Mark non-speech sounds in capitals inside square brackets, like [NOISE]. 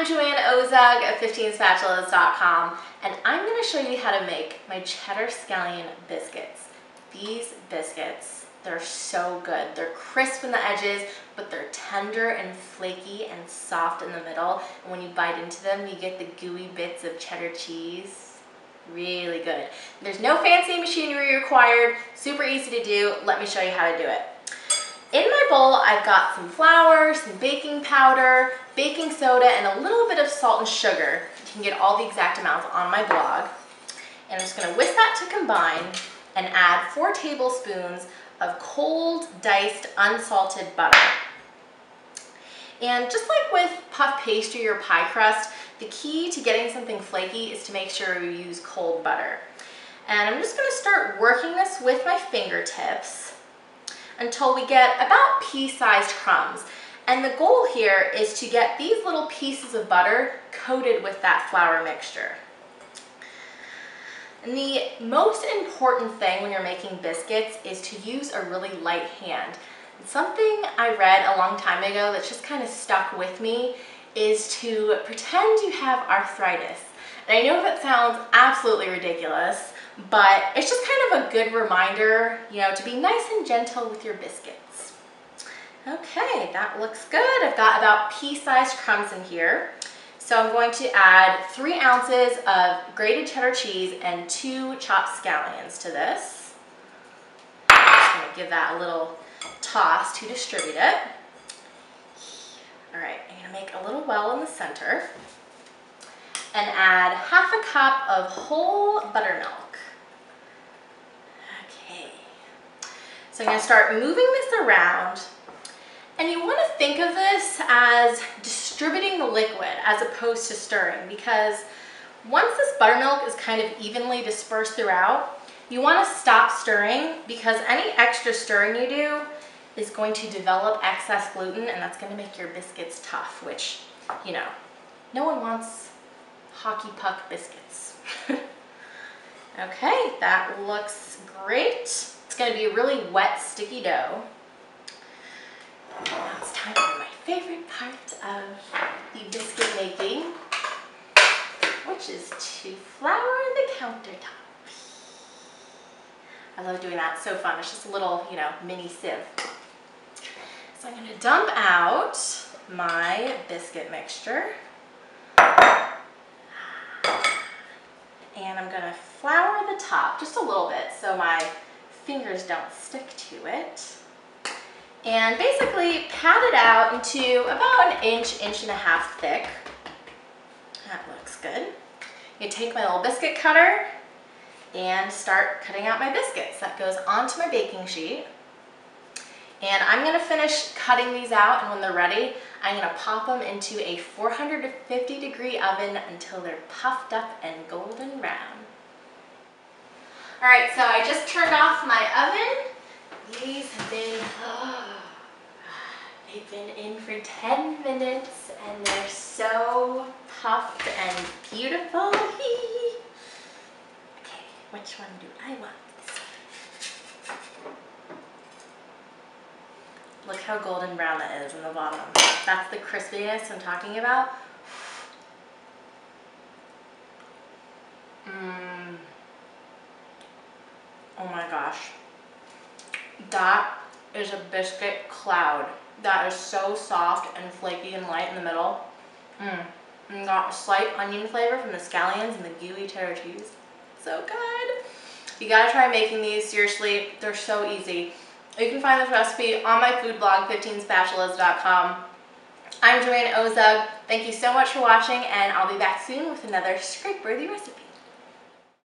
I'm Joanne Ozug of 15spatulas.com and I'm going to show you how to make my cheddar scallion biscuits. These biscuits, they're so good. They're crisp in the edges, but they're tender and flaky and soft in the middle. And when you bite into them, you get the gooey bits of cheddar cheese. Really good. There's no fancy machinery required, super easy to do. Let me show you how to do it. In my bowl, I've got some flour, some baking powder, baking soda, and a little bit of salt and sugar. You can get all the exact amounts on my blog. And I'm just gonna whisk that to combine and add four tablespoons of cold, diced, unsalted butter. And just like with puff pastry or pie crust, the key to getting something flaky is to make sure you use cold butter. And I'm just gonna start working this with my fingertips until we get about pea-sized crumbs. And the goal here is to get these little pieces of butter coated with that flour mixture. And the most important thing when you're making biscuits is to use a really light hand. Something I read a long time ago that's just kind of stuck with me is to pretend you have arthritis. And I know that sounds absolutely ridiculous, but it's just kind of a good reminder, you know, to be nice and gentle with your biscuits. Okay, that looks good. I've got about pea-sized crumbs in here. So I'm going to add three ounces of grated cheddar cheese and two chopped scallions to this. Just gonna give that a little toss to distribute it. All right, I'm gonna make a little well in the center and add half a cup of whole buttermilk. So I'm gonna start moving this around and you wanna think of this as distributing the liquid as opposed to stirring because once this buttermilk is kind of evenly dispersed throughout, you wanna stop stirring because any extra stirring you do is going to develop excess gluten and that's gonna make your biscuits tough, which, you know, no one wants hockey puck biscuits. [LAUGHS] okay, that looks great going to be a really wet, sticky dough. Now it's time for my favorite part of the biscuit making, which is to flour the countertop. I love doing that, it's so fun. It's just a little, you know, mini sieve. So I'm gonna dump out my biscuit mixture. And I'm gonna flour the top just a little bit so my fingers don't stick to it. And basically pat it out into about an inch, inch and a half thick. That looks good. You take my little biscuit cutter and start cutting out my biscuits. That goes onto my baking sheet. And I'm gonna finish cutting these out and when they're ready, I'm gonna pop them into a 450 degree oven until they're puffed up and golden brown. All right, so I just turned off my oven. These have been, oh, they've been in for 10 minutes and they're so puffed and beautiful. [LAUGHS] okay, which one do I want? Look how golden brown that is in the bottom. That's the crispiness I'm talking about. Oh my gosh. That is a biscuit cloud. That is so soft and flaky and light in the middle. Mmm. And got a slight onion flavor from the scallions and the gooey cheddar cheese. So good. You gotta try making these, seriously, they're so easy. You can find this recipe on my food blog, 15spatulas.com. I'm Joanne Ozug. Thank you so much for watching and I'll be back soon with another scrape-worthy recipe.